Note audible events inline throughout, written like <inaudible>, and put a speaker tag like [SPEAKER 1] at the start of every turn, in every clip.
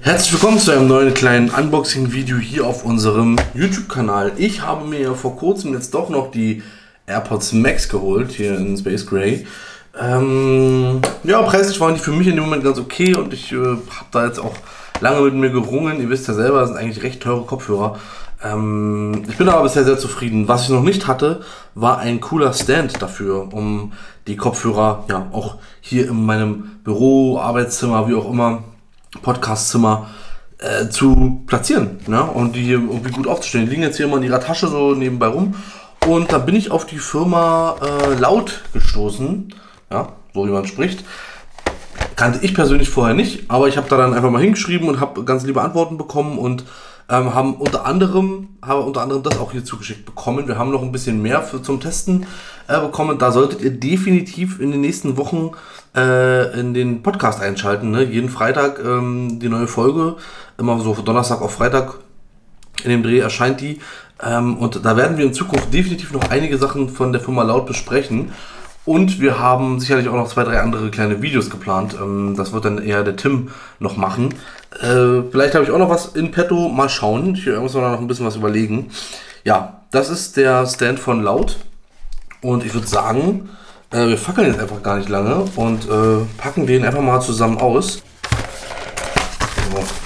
[SPEAKER 1] Herzlich willkommen zu einem neuen kleinen Unboxing-Video hier auf unserem YouTube-Kanal. Ich habe mir vor kurzem jetzt doch noch die AirPods Max geholt, hier in Space Gray. Ähm, ja, preislich waren die für mich in dem Moment ganz okay und ich äh, habe da jetzt auch lange mit mir gerungen. Ihr wisst ja selber, das sind eigentlich recht teure Kopfhörer. Ähm, ich bin aber bisher sehr zufrieden. Was ich noch nicht hatte, war ein cooler Stand dafür, um die Kopfhörer ja auch hier in meinem Büro, Arbeitszimmer, wie auch immer, Podcastzimmer äh, zu platzieren ne? und die hier irgendwie gut aufzustellen. Die liegen jetzt hier immer in ihrer Tasche so nebenbei rum. Und da bin ich auf die Firma äh, Laut gestoßen, ja, so wie man spricht. Kannte ich persönlich vorher nicht, aber ich habe da dann einfach mal hingeschrieben und habe ganz liebe Antworten bekommen und ähm, haben unter anderem haben unter anderem das auch hier zugeschickt bekommen. Wir haben noch ein bisschen mehr für, zum Testen äh, bekommen. Da solltet ihr definitiv in den nächsten Wochen äh, in den Podcast einschalten. Ne? Jeden Freitag ähm, die neue Folge, immer so von Donnerstag auf Freitag in dem Dreh erscheint die. Ähm, und da werden wir in Zukunft definitiv noch einige Sachen von der Firma Laut besprechen. Und wir haben sicherlich auch noch zwei, drei andere kleine Videos geplant. Ähm, das wird dann eher der Tim noch machen. Äh, vielleicht habe ich auch noch was in petto. Mal schauen. Ich muss noch ein bisschen was überlegen. Ja, das ist der Stand von Laut. Und ich würde sagen, äh, wir fackeln jetzt einfach gar nicht lange und äh, packen den einfach mal zusammen aus.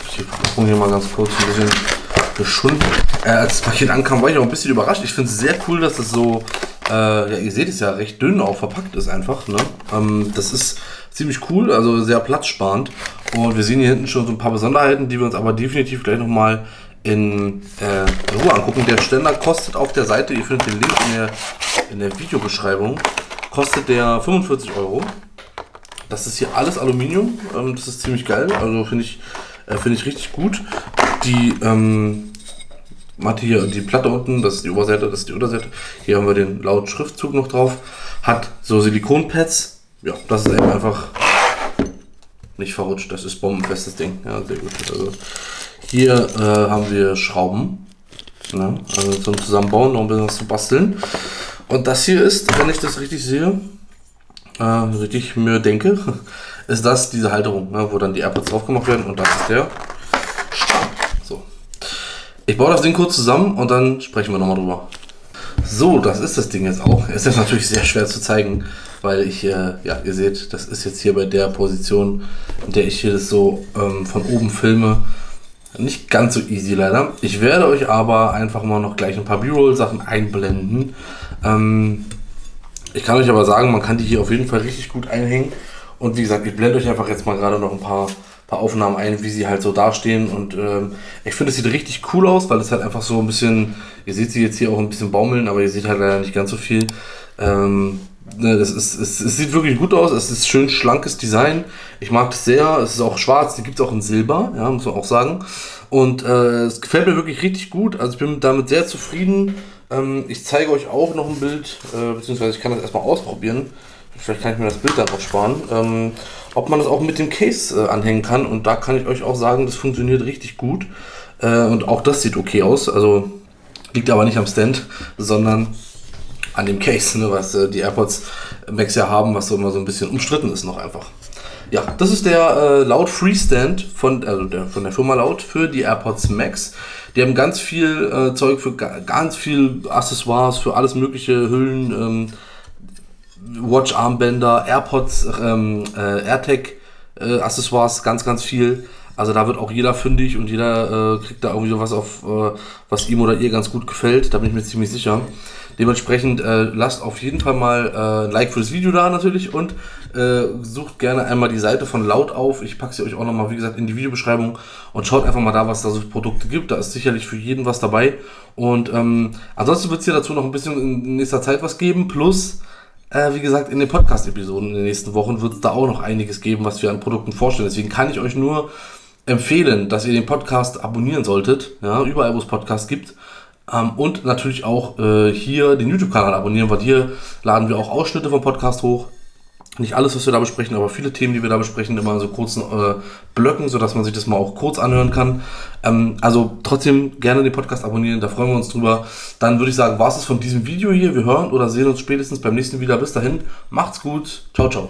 [SPEAKER 1] Ich hier mal ganz kurz ein bisschen geschunden. Äh, als das Paket ankam, war ich auch ein bisschen überrascht. Ich finde es sehr cool, dass das so, äh, ja, ihr seht es ja, recht dünn auch verpackt ist einfach. Ne? Ähm, das ist ziemlich cool, also sehr platzsparend. Und wir sehen hier hinten schon so ein paar Besonderheiten, die wir uns aber definitiv gleich nochmal in äh, Ruhe angucken. Der Ständer kostet auf der Seite, ihr findet den Link in der, in der Videobeschreibung, kostet der 45 Euro. Das ist hier alles Aluminium. Ähm, das ist ziemlich geil. Also finde ich, äh, find ich richtig gut. Die ähm, Matte hier, die Platte unten, das ist die Oberseite, das ist die Unterseite. Hier haben wir den lauten Schriftzug noch drauf. Hat so Silikonpads. Ja, das ist eben einfach nicht verrutscht. Das ist bombenfestes Ding. Ja, sehr gut. Also hier äh, haben wir Schrauben. Ne? Also zum Zusammenbauen, noch ein bisschen was zu basteln. Und das hier ist, wenn ich das richtig sehe, äh, richtig mir denke, <laughs> ist das diese Halterung, ne, wo dann die AirPods drauf gemacht werden und das ist der. Ich baue das Ding kurz zusammen und dann sprechen wir nochmal drüber. So, das ist das Ding jetzt auch. Es ist natürlich sehr schwer zu zeigen, weil ich, äh, ja, ihr seht, das ist jetzt hier bei der Position, in der ich hier das so ähm, von oben filme. Nicht ganz so easy leider. Ich werde euch aber einfach mal noch gleich ein paar B-Roll-Sachen einblenden. Ähm, ich kann euch aber sagen, man kann die hier auf jeden Fall richtig gut einhängen. Und wie gesagt, ich blende euch einfach jetzt mal gerade noch ein paar, paar Aufnahmen ein, wie sie halt so dastehen. Und ähm, ich finde, es sieht richtig cool aus, weil es halt einfach so ein bisschen, ihr seht sie jetzt hier auch ein bisschen baumeln, aber ihr seht halt leider nicht ganz so viel. Ähm, ne, das ist, es, es, sieht wirklich gut aus, es ist schön schlankes Design. Ich mag es sehr, es ist auch schwarz, die gibt es auch in Silber, ja, muss man auch sagen. Und äh, es gefällt mir wirklich richtig gut, also ich bin damit sehr zufrieden. Ähm, ich zeige euch auch noch ein Bild, äh, beziehungsweise ich kann das erstmal ausprobieren. Vielleicht kann ich mir das Bild dann auch sparen. Ähm, ob man das auch mit dem Case äh, anhängen kann. Und da kann ich euch auch sagen, das funktioniert richtig gut. Äh, und auch das sieht okay aus. Also liegt aber nicht am Stand, sondern an dem Case, ne, was äh, die AirPods Max ja haben, was so immer so ein bisschen umstritten ist noch einfach. Ja, das ist der äh, Laut Freestand von, also der, von der Firma Laut für die AirPods Max. Die haben ganz viel äh, Zeug für ganz viel Accessoires, für alles mögliche Hüllen, ähm, Watch-Armbänder, AirPods, ähm, äh, AirTag äh, Accessoires, ganz, ganz viel. Also da wird auch jeder fündig und jeder äh, kriegt da irgendwie was auf, äh, was ihm oder ihr ganz gut gefällt. Da bin ich mir ziemlich sicher. Dementsprechend äh, lasst auf jeden Fall mal äh, ein Like für das Video da natürlich und äh, sucht gerne einmal die Seite von Laut auf. Ich packe sie euch auch nochmal, wie gesagt, in die Videobeschreibung und schaut einfach mal da, was da so für Produkte gibt. Da ist sicherlich für jeden was dabei. Und ähm, ansonsten wird es hier dazu noch ein bisschen in nächster Zeit was geben. Plus, äh, wie gesagt, in den Podcast-Episoden in den nächsten Wochen wird es da auch noch einiges geben, was wir an Produkten vorstellen. Deswegen kann ich euch nur empfehlen, dass ihr den Podcast abonnieren solltet. Ja, überall, wo es Podcasts gibt. Ähm, und natürlich auch äh, hier den YouTube-Kanal abonnieren, weil hier laden wir auch Ausschnitte vom Podcast hoch. Nicht alles, was wir da besprechen, aber viele Themen, die wir da besprechen, immer in so kurzen äh, Blöcken, sodass man sich das mal auch kurz anhören kann. Ähm, also trotzdem gerne den Podcast abonnieren, da freuen wir uns drüber. Dann würde ich sagen, war es von diesem Video hier. Wir hören oder sehen uns spätestens beim nächsten Video. Bis dahin, macht's gut. Ciao, ciao.